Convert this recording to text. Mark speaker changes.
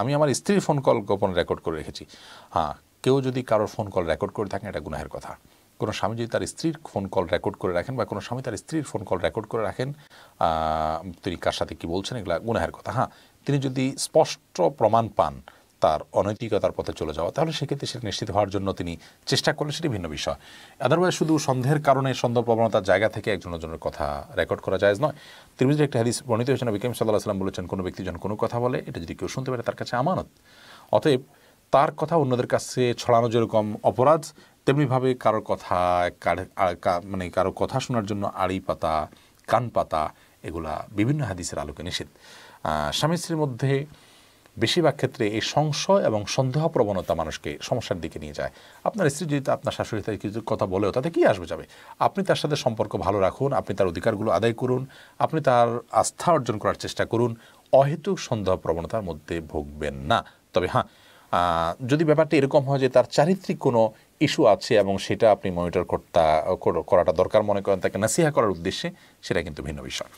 Speaker 1: আমি আমার স্ত্রীর ফোন কল গোপন রেকর্ড করে রেখেছি। হ্যাঁ কেউ যদি কারোর ফোন কল রেকর্ড করে থাকেন, এটা গুনাহের কথা। কোনো স্বামী যদি তার স্ত্রীর ফোন কল রেকর্ড করে রাখেন বা কোনো স্বামী তার স্ত্রীর ফোন কল রেকর্ড করে রাখেন তিনি কার সাথে কী বলছেন, এগুলা গুনাহের কথা। হ্যাঁ তিনি যদি স্পষ্ট প্রমাণ পান তার অনৈতিকতার পথে চলে যাওয়া, তাহলে সেক্ষেত্রে সেটা নিশ্চিত হওয়ার জন্য তিনি চেষ্টা করলে সেটি ভিন্ন বিষয়। আদারওয়াইজ শুধু সন্দেহের কারণে সন্দেহ প্রবণতার জায়গা থেকে একজন জনের কথা রেকর্ড করা যায় নয়। তিরমিজির একটা হাদিস বর্ণিত হয়েছে, নবী করিম সাল্লাহ সাল্লাম বলেছেন, কোনো ব্যক্তি যখন কোনো কথা বলে, এটা যদি কেউ শুনতে পারে তার কাছে আমানত। অতএব তার কথা অন্যদের কাছে ছড়ানো যেরকম অপরাধ, তেমনিভাবে কারোর কথা মানে কারও কথা শোনার জন্য আড়ি পাতা, কান পাতা, এগুলা বিভিন্ন হাদিসের আলোকে নিষেধ। স্বামী স্ত্রীর মধ্যে বেশিরভাগ ক্ষেত্রে এই সংশয় এবং সন্দেহ প্রবণতা মানুষকে সমস্যার দিকে নিয়ে যায়। আপনার স্ত্রী যদি আপনার শাশুড়ি তাই কিছু কথা বলেও তাতে কি আসবে যাবে? আপনি তার সাথে সম্পর্ক ভালো রাখুন, আপনি তার অধিকারগুলো আদায় করুন, আপনি তার আস্থা অর্জন করার চেষ্টা করুন, অহেতুক সন্দেহ প্রবণতার মধ্যে ভুগবেন না। তবে হ্যাঁ যদি ব্যাপারটা এরকম হয় যে তার চারিত্রিক কোনো ইস্যু আছে এবং সেটা আপনি মনিটর করতে করাটা দরকার মনে করেন, তাকে নাসিহা করার উদ্দেশ্যে, সেটা কিন্তু ভিন্ন বিষয়।